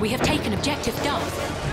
We have taken objective dust.